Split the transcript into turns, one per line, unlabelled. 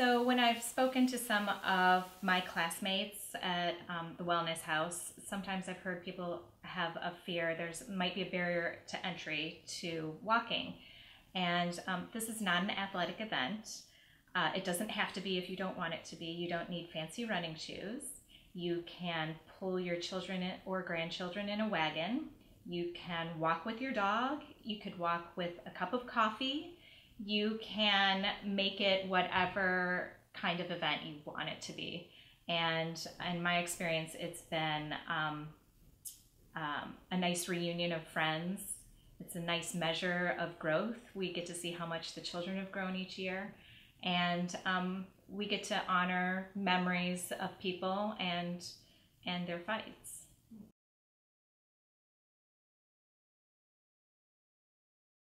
So when I've spoken to some of my classmates at um, the Wellness House, sometimes I've heard people have a fear. There's might be a barrier to entry to walking, and um, this is not an athletic event. Uh, it doesn't have to be if you don't want it to be. You don't need fancy running shoes. You can pull your children or grandchildren in a wagon. You can walk with your dog. You could walk with a cup of coffee. You can make it whatever kind of event you want it to be. And in my experience, it's been um, um, a nice reunion of friends. It's a nice measure of growth. We get to see how much the children have grown each year. And um, we get to honor memories of people and and their fights.